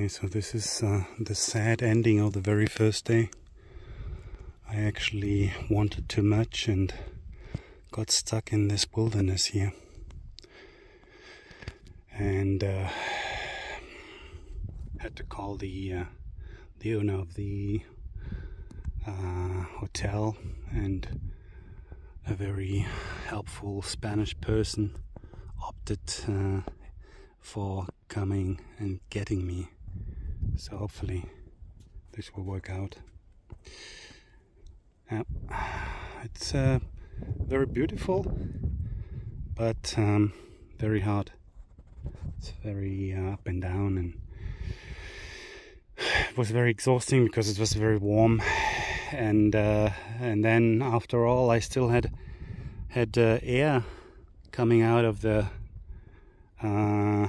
Okay, so this is uh, the sad ending of the very first day. I actually wanted too much and got stuck in this wilderness here. And uh, had to call the uh, the owner of the uh, hotel and a very helpful Spanish person opted uh, for coming and getting me so hopefully this will work out. Yeah, it's uh, very beautiful, but um, very hard. It's very uh, up and down, and it was very exhausting because it was very warm. And uh, and then after all, I still had had uh, air coming out of the uh,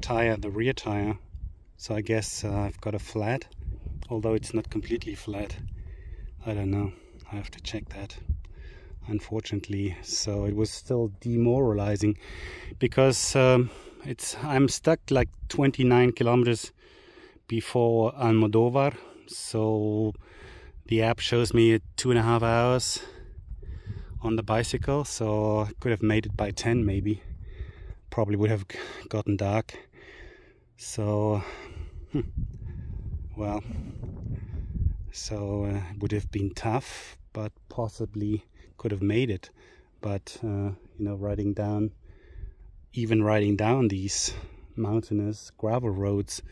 tire, the rear tire so I guess uh, I've got a flat although it's not completely flat. I don't know. I have to check that unfortunately. So it was still demoralizing because um, it's I'm stuck like 29 kilometers before Almodovar. So the app shows me two and a half hours on the bicycle. So I could have made it by 10 maybe. Probably would have gotten dark so Hmm. well, so uh, would have been tough, but possibly could have made it. But uh, you know, riding down, even riding down these mountainous gravel roads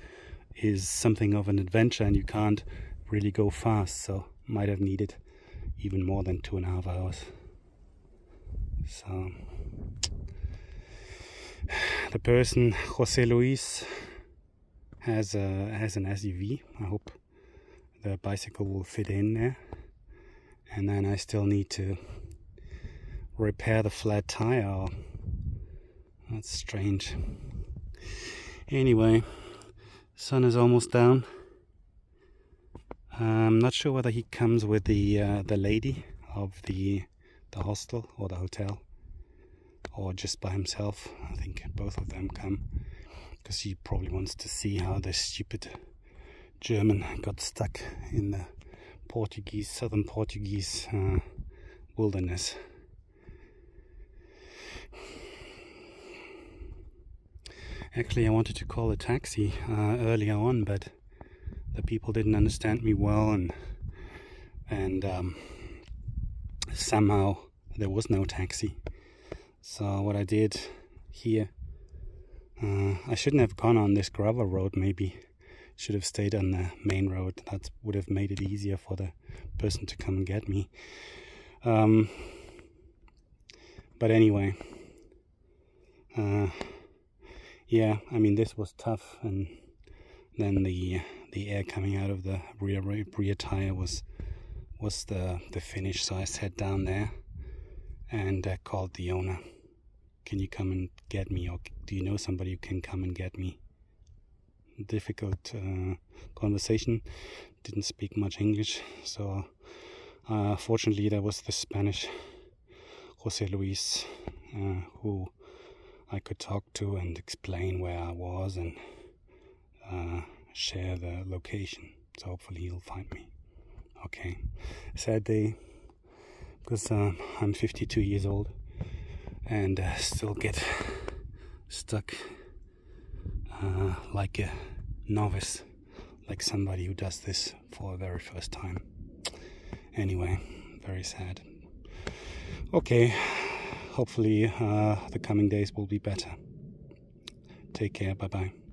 is something of an adventure, and you can't really go fast. So might have needed even more than two and a half hours. So the person Jose Luis has a has an SUV. I hope the bicycle will fit in there. And then I still need to repair the flat tire. That's strange. Anyway, sun is almost down. I'm not sure whether he comes with the uh, the lady of the the hostel or the hotel or just by himself. I think both of them come because he probably wants to see how the stupid German got stuck in the Portuguese, southern Portuguese uh, wilderness. Actually, I wanted to call a taxi uh, earlier on, but the people didn't understand me well, and and um, somehow there was no taxi. So what I did here uh, I shouldn't have gone on this gravel road maybe. Should have stayed on the main road. That would have made it easier for the person to come and get me. Um, but anyway, uh, yeah, I mean this was tough, and then the the air coming out of the rear rear tire was was the the finish. So I sat down there and uh, called the owner can you come and get me? Or do you know somebody who can come and get me? Difficult uh, conversation. Didn't speak much english so uh, fortunately there was the spanish jose luis uh, who i could talk to and explain where i was and uh, share the location. So hopefully he'll find me. Okay. Sad day because uh, i'm 52 years old and uh, still get stuck uh, like a novice, like somebody who does this for the very first time. Anyway, very sad. Okay, hopefully uh, the coming days will be better. Take care, bye bye.